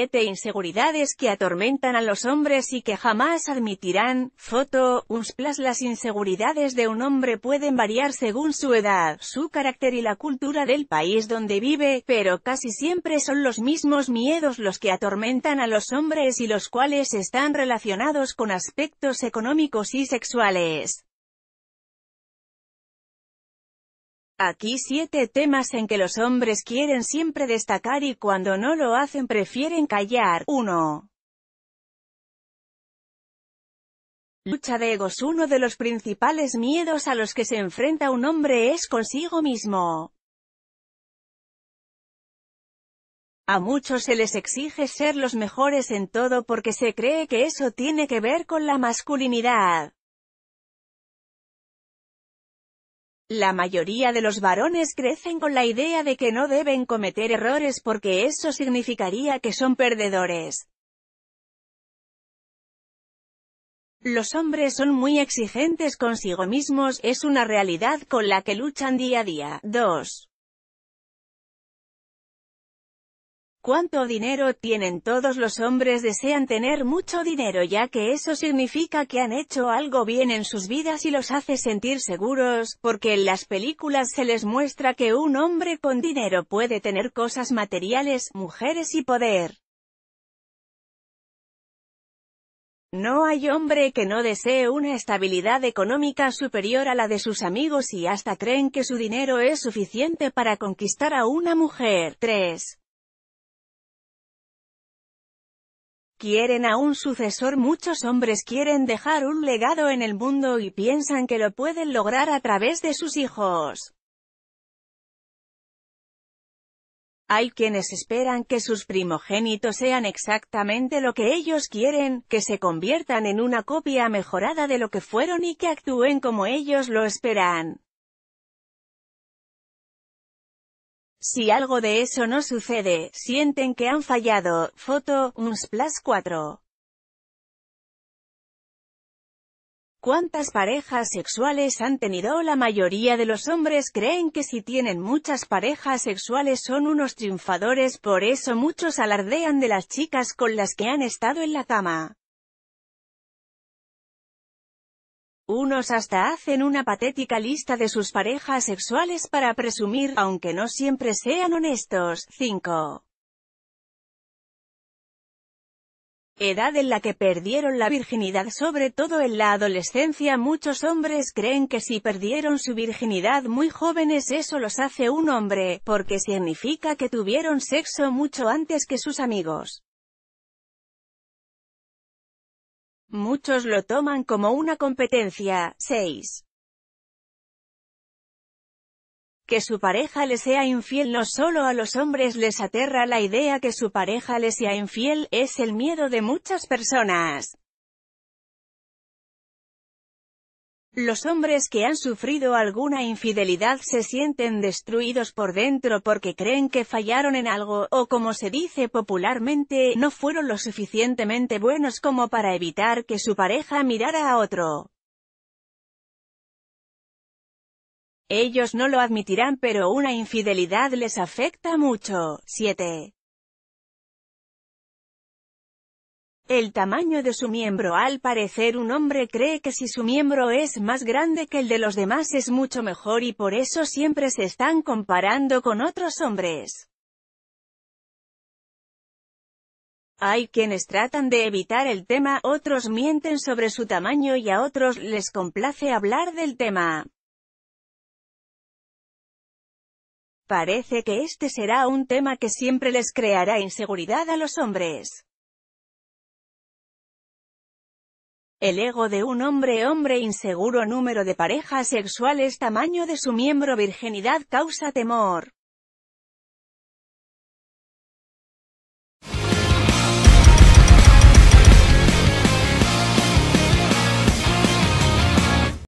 7 inseguridades que atormentan a los hombres y que jamás admitirán. Foto, Unsplas Las inseguridades de un hombre pueden variar según su edad, su carácter y la cultura del país donde vive, pero casi siempre son los mismos miedos los que atormentan a los hombres y los cuales están relacionados con aspectos económicos y sexuales. Aquí siete temas en que los hombres quieren siempre destacar y cuando no lo hacen prefieren callar. 1. Lucha de egos Uno de los principales miedos a los que se enfrenta un hombre es consigo mismo. A muchos se les exige ser los mejores en todo porque se cree que eso tiene que ver con la masculinidad. La mayoría de los varones crecen con la idea de que no deben cometer errores porque eso significaría que son perdedores. Los hombres son muy exigentes consigo mismos, es una realidad con la que luchan día a día. 2. ¿Cuánto dinero tienen todos los hombres desean tener mucho dinero ya que eso significa que han hecho algo bien en sus vidas y los hace sentir seguros, porque en las películas se les muestra que un hombre con dinero puede tener cosas materiales, mujeres y poder. No hay hombre que no desee una estabilidad económica superior a la de sus amigos y hasta creen que su dinero es suficiente para conquistar a una mujer. 3. Quieren a un sucesor muchos hombres quieren dejar un legado en el mundo y piensan que lo pueden lograr a través de sus hijos. Hay quienes esperan que sus primogénitos sean exactamente lo que ellos quieren, que se conviertan en una copia mejorada de lo que fueron y que actúen como ellos lo esperan. Si algo de eso no sucede, sienten que han fallado. Foto, Unsplash 4. ¿Cuántas parejas sexuales han tenido? La mayoría de los hombres creen que si tienen muchas parejas sexuales son unos triunfadores, por eso muchos alardean de las chicas con las que han estado en la cama. Unos hasta hacen una patética lista de sus parejas sexuales para presumir, aunque no siempre sean honestos. 5. Edad en la que perdieron la virginidad sobre todo en la adolescencia muchos hombres creen que si perdieron su virginidad muy jóvenes eso los hace un hombre, porque significa que tuvieron sexo mucho antes que sus amigos. Muchos lo toman como una competencia. 6. Que su pareja le sea infiel no solo a los hombres les aterra la idea que su pareja le sea infiel, es el miedo de muchas personas. Los hombres que han sufrido alguna infidelidad se sienten destruidos por dentro porque creen que fallaron en algo, o como se dice popularmente, no fueron lo suficientemente buenos como para evitar que su pareja mirara a otro. Ellos no lo admitirán pero una infidelidad les afecta mucho. 7. El tamaño de su miembro Al parecer un hombre cree que si su miembro es más grande que el de los demás es mucho mejor y por eso siempre se están comparando con otros hombres. Hay quienes tratan de evitar el tema, otros mienten sobre su tamaño y a otros les complace hablar del tema. Parece que este será un tema que siempre les creará inseguridad a los hombres. El ego de un hombre hombre inseguro número de parejas sexuales tamaño de su miembro virginidad causa temor.